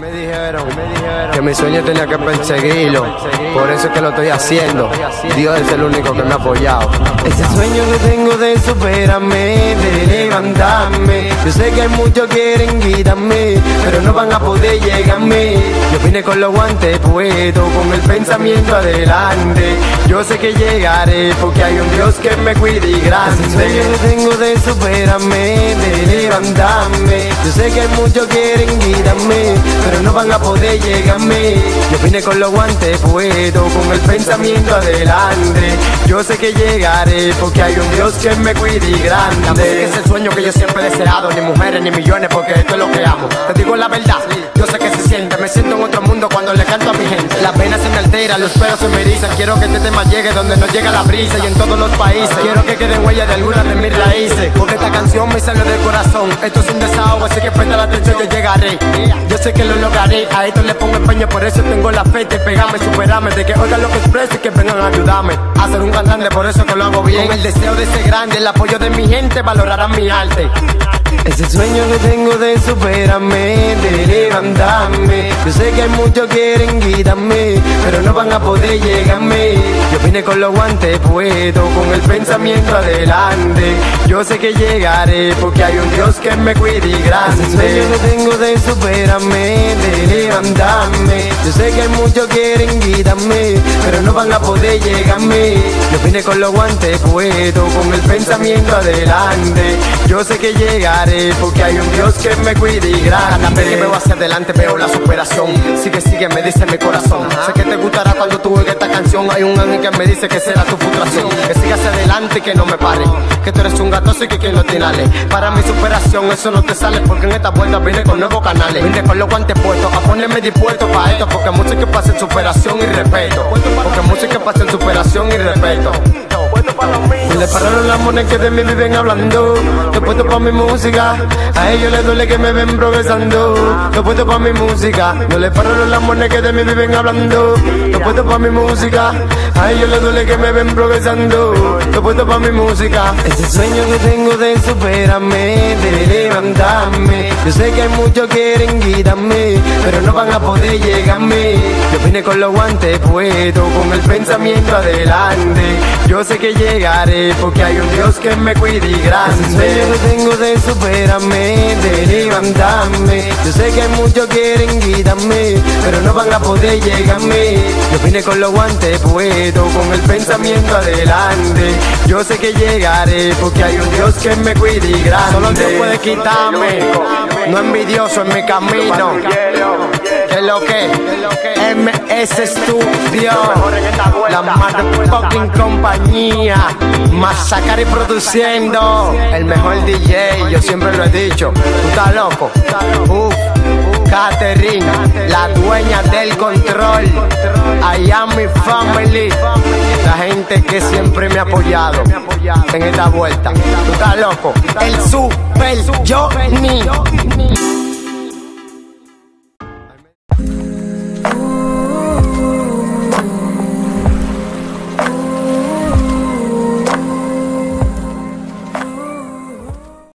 me dijeron, que mi sueño tenía que perseguirlo. Por eso es que lo estoy haciendo. Dios es el único que me ha apoyado. Ese sueño que tengo de superarme, de levantarme. Yo sé que muchos quieren quitarme, pero no van a poder llegarme. Yo vine con los guantes puesto, con el pensamiento adelante. Yo sé que llegaré porque hay un Dios que me cuida y grande. Ese sueño que tengo de superarme, de levantarme. Yo sé que muchos quieren quitarme, pero no van a poder llegarme. Yo vine con los guantes puestos, con el pensamiento adelante. Yo sé que llegaré porque hay un Dios que me cuida y grande. La música es el sueño que yo siempre he deseado, ni mujeres ni millones, porque esto es lo que amo. Te digo la verdad, yo sé que se siente, me siento en otro mundo cuando le canto a mi gente. Las venas se me alteran, los pelos se me erizan. Quiero que este tema llegue donde no llega la brisa y en todos los países. Quiero que queden huellas de algunas de mis raíces, porque canción me sale del corazón. Esto es un desahogo, así que presta la atención, yo llegaré. Yo sé que lo lograré, a esto le pongo empeño, por eso tengo la fe de pegarme, superarme, de que oigan lo que expreso y que vengan a ayudarme a ser un cantante, por eso que lo hago bien. Con el deseo de ser grande, el apoyo de mi gente valorarán mi arte. Ese sueño que tengo de superarme, de levantarme. Yo sé que muchos quieren quitarme, pero no van a poder llegarme. Yo vine con los guantes puestos, con el pensamiento adelante. Yo sé que llegaré porque hay un Dios que me cuida y grande. Ese sueño que tengo de superarme, de levantarme. Yo sé que muchos quieren quitarme, pero no van a poder llegarme. Yo vine con los guantes puestos, con el pensamiento adelante. Yo sé que llegaré porque hay un Dios que me cuida y grande. Cada vez que veo hacia adelante veo la superación. Sigue, sigue, me dice mi corazón. Sé que te gustará cuando tú oigas esta canción. Hay un ángel que me dice que será tu frustración. Que siga hacia adelante y que no me pare. Que tú eres un gato y que quien lo. Para mi superación eso no te sale porque en esta vuelta vine con nuevos canales. Vine con los guantes puestos a ponerme dispuesto para esto. Porque muchos que pasen superación y respeto. Porque muchos que pasen superación y respeto. No le pararon las monedas que de mí viven hablando. Lo puesto pa' mi música. A ellos les duele que me ven progresando. Lo puesto pa' mi música. No le pararon las monedas que de mí viven hablando. Lo puesto pa' mi música. A ellos les duele que me ven progresando. Lo puesto pa' mi música. Ese sueño que tengo de superarme, de levantarme. Yo sé que muchos quieren quitarme, pero no van a poder llegarme. Yo vine con los guantes puestos, con el pensamiento adelante. Yo sé que llegaré porque hay un Dios que me cuida y grande. Ese sueño que tengo de superarme, de levantarme. Yo sé que muchos quieren quitarme, pero no van a poder llegarme. Yo vine con los guantes puestos, con el pensamiento adelante. Yo sé que llegaré porque hay un Dios que me cuida y grande. Solo Dios puede quitarme, no envidioso en mi camino. Que lo que MS Studio, la motherfucking compañía, Masacar y produciendo, el mejor DJ, yo siempre lo he dicho. ¿Tú estás loco? Catherine, la dueña del control. Am mi family. La gente que siempre me ha apoyado en esta vuelta. ¿Tú estás loco? El super Johnny.